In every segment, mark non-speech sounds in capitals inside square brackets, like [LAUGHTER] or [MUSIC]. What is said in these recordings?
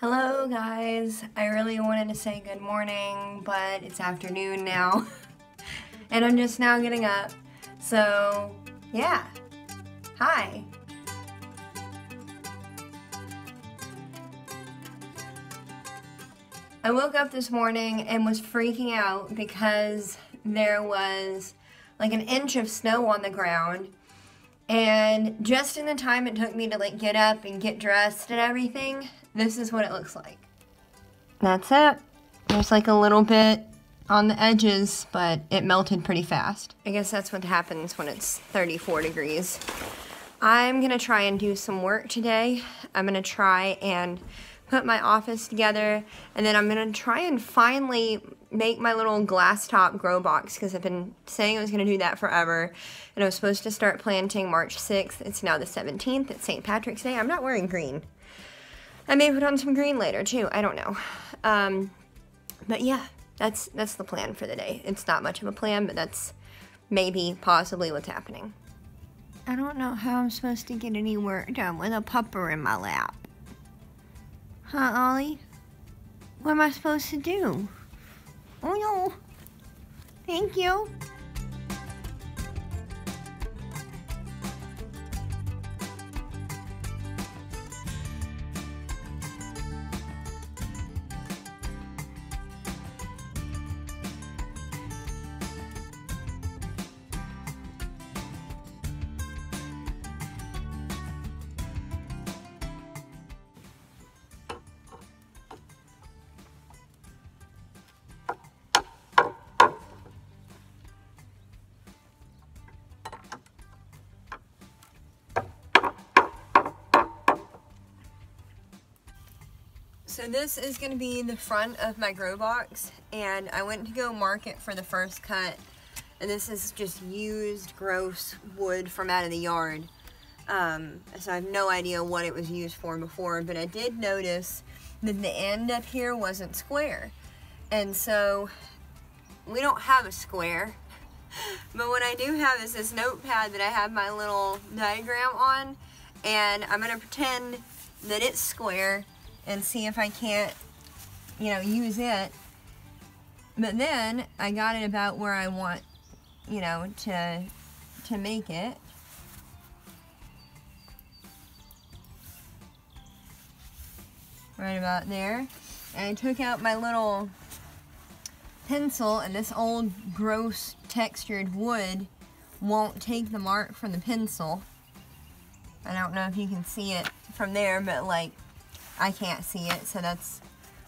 Hello guys, I really wanted to say good morning, but it's afternoon now. [LAUGHS] and I'm just now getting up. So, yeah. Hi. I woke up this morning and was freaking out because there was like an inch of snow on the ground and just in the time it took me to like get up and get dressed and everything, this is what it looks like. That's it. There's like a little bit on the edges, but it melted pretty fast. I guess that's what happens when it's 34 degrees. I'm gonna try and do some work today. I'm gonna try and put my office together, and then I'm gonna try and finally make my little glass top grow box because I've been saying I was gonna do that forever, and I was supposed to start planting March 6th. It's now the 17th. It's St. Patrick's Day. I'm not wearing green. I may put on some green later too. I don't know. Um, but yeah, that's that's the plan for the day. It's not much of a plan, but that's maybe possibly what's happening. I don't know how I'm supposed to get any work done with a pupper in my lap. Huh, Ollie? What am I supposed to do? Oh no. Thank you. This is going to be the front of my grow box and I went to go mark it for the first cut and this is just used gross wood from out of the yard. Um, so I have no idea what it was used for before but I did notice that the end up here wasn't square and so we don't have a square [LAUGHS] but what I do have is this notepad that I have my little diagram on and I'm going to pretend that it's square and see if I can't, you know, use it. But then I got it about where I want, you know, to, to make it. Right about there. And I took out my little pencil and this old gross textured wood won't take the mark from the pencil. I don't know if you can see it from there, but like I can't see it, so that's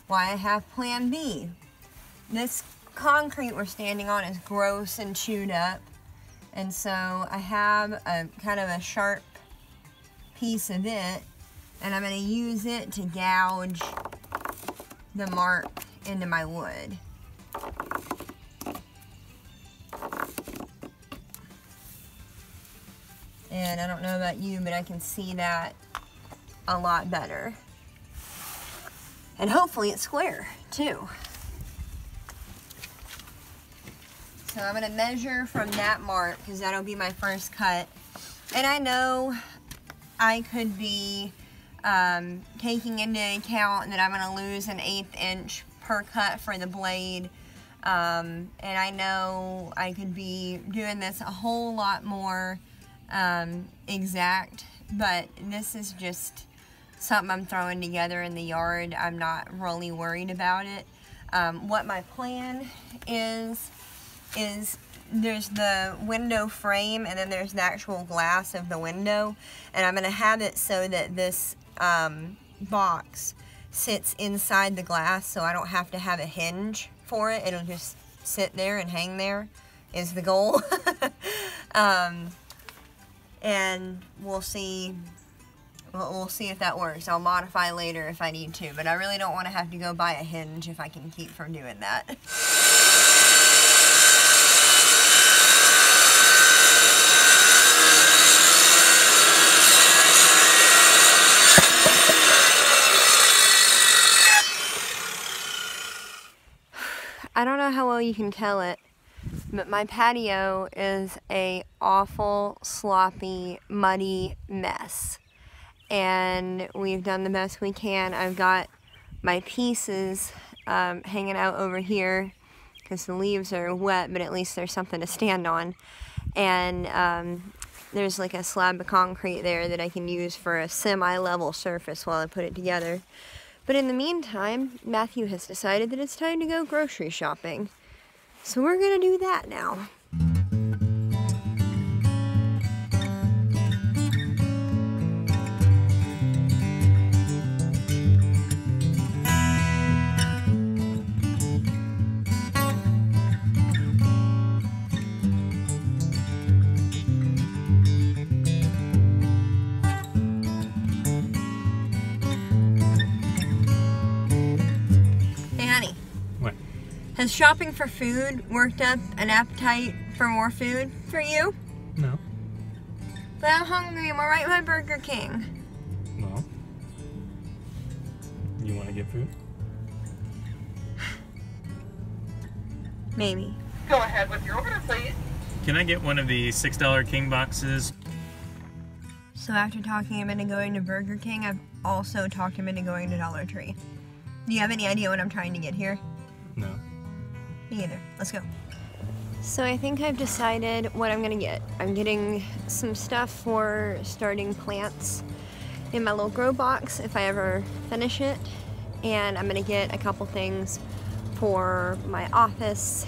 why I have plan B. This concrete we're standing on is gross and chewed up, and so I have a kind of a sharp piece of it, and I'm going to use it to gouge the mark into my wood. And I don't know about you, but I can see that a lot better. And hopefully it's square too. So I'm gonna measure from that mark because that'll be my first cut. And I know I could be um, taking into account that I'm gonna lose an eighth inch per cut for the blade. Um, and I know I could be doing this a whole lot more um, exact, but this is just something I'm throwing together in the yard. I'm not really worried about it. Um, what my plan is, is there's the window frame and then there's the actual glass of the window. And I'm going to have it so that this um, box sits inside the glass so I don't have to have a hinge for it. It'll just sit there and hang there is the goal. [LAUGHS] um, and we'll see We'll, we'll see if that works. I'll modify later if I need to, but I really don't want to have to go buy a hinge if I can keep from doing that. I don't know how well you can tell it, but my patio is a awful, sloppy, muddy mess and we've done the best we can. I've got my pieces um, hanging out over here because the leaves are wet, but at least there's something to stand on. And um, there's like a slab of concrete there that I can use for a semi-level surface while I put it together. But in the meantime, Matthew has decided that it's time to go grocery shopping. So we're gonna do that now. Has shopping for food worked up an appetite for more food for you? No. But I'm hungry and we're right by Burger King. No. You want to get food? Maybe. Go ahead with your order, please. Can I get one of the $6 King boxes? So after talking him into going to Burger King, I've also talked him into going to Dollar Tree. Do you have any idea what I'm trying to get here? No. Me either. Let's go. So I think I've decided what I'm gonna get. I'm getting some stuff for starting plants in my little grow box if I ever finish it. And I'm gonna get a couple things for my office.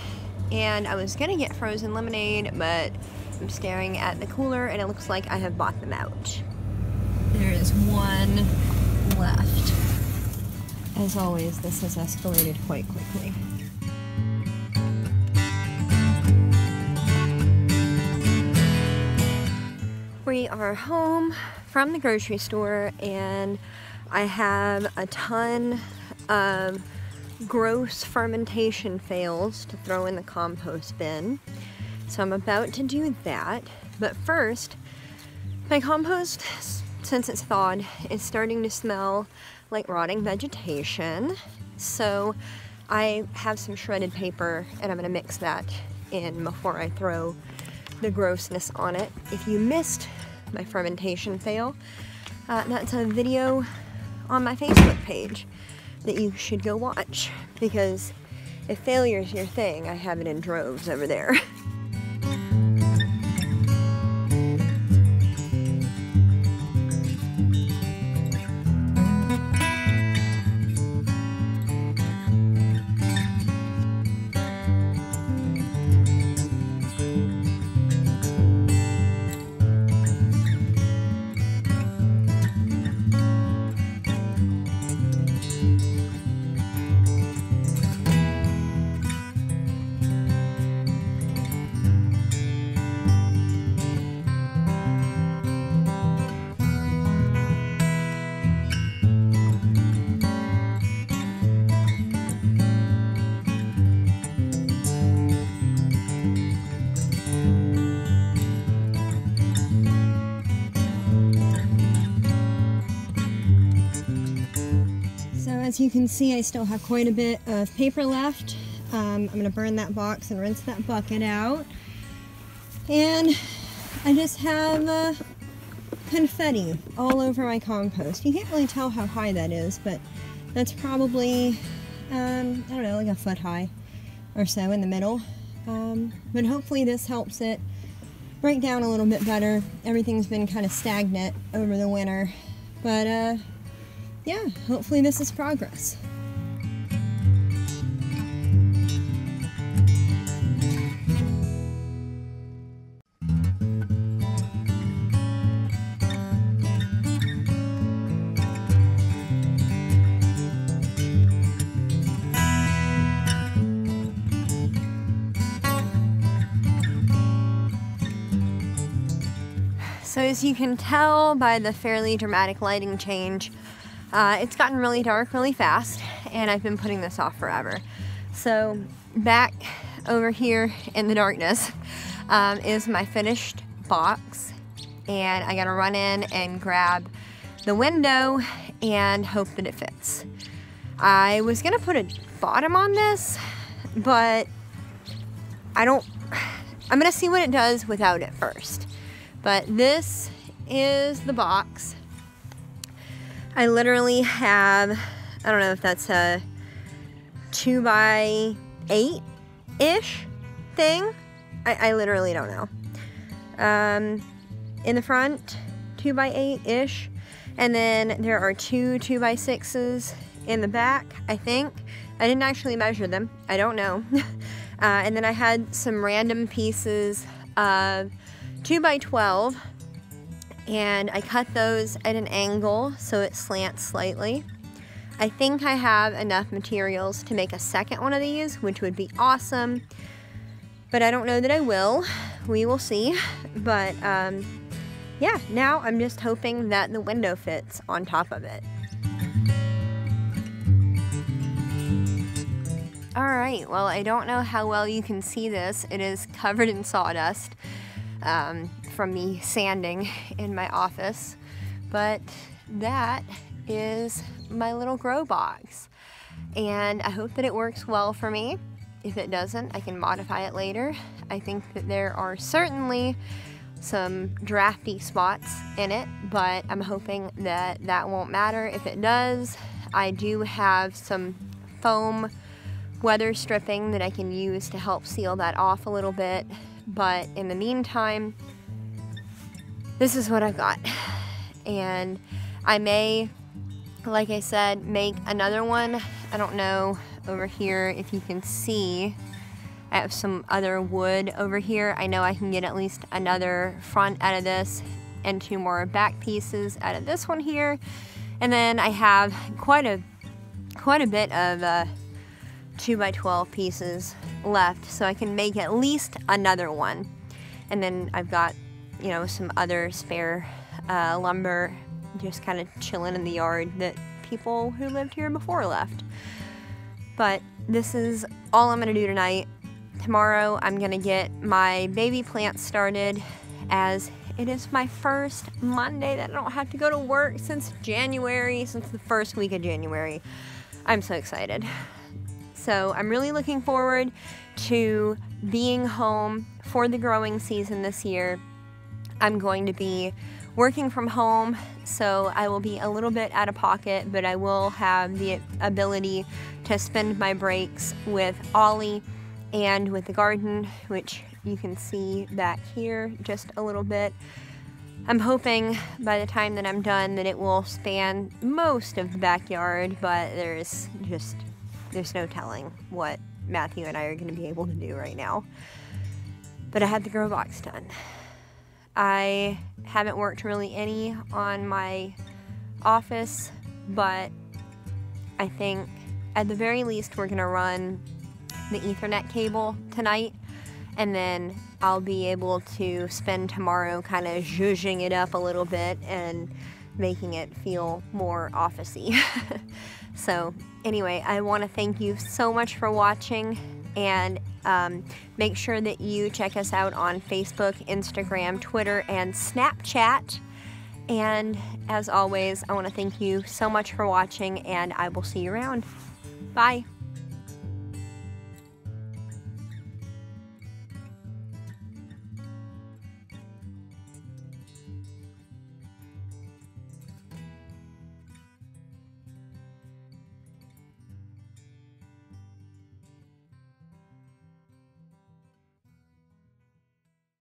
And I was gonna get frozen lemonade, but I'm staring at the cooler and it looks like I have bought them out. There is one left. As always, this has escalated quite quickly. We are home from the grocery store and I have a ton of gross fermentation fails to throw in the compost bin. So I'm about to do that. But first, my compost, since it's thawed, is starting to smell like rotting vegetation. So I have some shredded paper and I'm gonna mix that in before I throw the grossness on it. If you missed my fermentation fail, uh, that's a video on my Facebook page that you should go watch because if failure is your thing, I have it in droves over there. [LAUGHS] as you can see, I still have quite a bit of paper left. Um, I'm going to burn that box and rinse that bucket out. And I just have uh, confetti all over my compost. You can't really tell how high that is, but that's probably, um, I don't know, like a foot high or so in the middle. Um, but hopefully this helps it break down a little bit better. Everything's been kind of stagnant over the winter. But uh, yeah, hopefully this is progress. So as you can tell by the fairly dramatic lighting change, uh, it's gotten really dark really fast and I've been putting this off forever. So back over here in the darkness um, is my finished box and I gotta run in and grab the window and hope that it fits. I was gonna put a bottom on this, but I don't, I'm gonna see what it does without it first. But this is the box I literally have I don't know if that's a two by eight ish thing. I, I literally don't know. Um, in the front, two by eight ish. And then there are two two by sixes in the back, I think. I didn't actually measure them. I don't know. [LAUGHS] uh, and then I had some random pieces of two by 12 and I cut those at an angle so it slants slightly. I think I have enough materials to make a second one of these, which would be awesome, but I don't know that I will. We will see, but um, yeah, now I'm just hoping that the window fits on top of it. All right, well, I don't know how well you can see this. It is covered in sawdust um, from me sanding in my office, but that is my little grow box. And I hope that it works well for me. If it doesn't, I can modify it later. I think that there are certainly some drafty spots in it, but I'm hoping that that won't matter. If it does, I do have some foam weather stripping that I can use to help seal that off a little bit. But in the meantime, this is what I've got. And I may, like I said, make another one. I don't know over here if you can see. I have some other wood over here. I know I can get at least another front out of this and two more back pieces out of this one here. And then I have quite a quite a bit of uh, 2 by 12 pieces left so I can make at least another one. And then I've got, you know, some other spare uh, lumber just kind of chilling in the yard that people who lived here before left. But this is all I'm going to do tonight. Tomorrow I'm going to get my baby plants started as it is my first Monday that I don't have to go to work since January, since the first week of January. I'm so excited. So I'm really looking forward to being home for the growing season this year. I'm going to be working from home, so I will be a little bit out of pocket, but I will have the ability to spend my breaks with Ollie and with the garden, which you can see back here just a little bit. I'm hoping by the time that I'm done that it will span most of the backyard, but there's just there's no telling what Matthew and I are going to be able to do right now. But I had the grow box done. I haven't worked really any on my office, but I think at the very least we're going to run the Ethernet cable tonight and then I'll be able to spend tomorrow kind of zhuzhing it up a little bit and making it feel more officey. [LAUGHS] so anyway, I want to thank you so much for watching and um, make sure that you check us out on Facebook, Instagram, Twitter, and Snapchat. And as always, I want to thank you so much for watching, and I will see you around. Bye.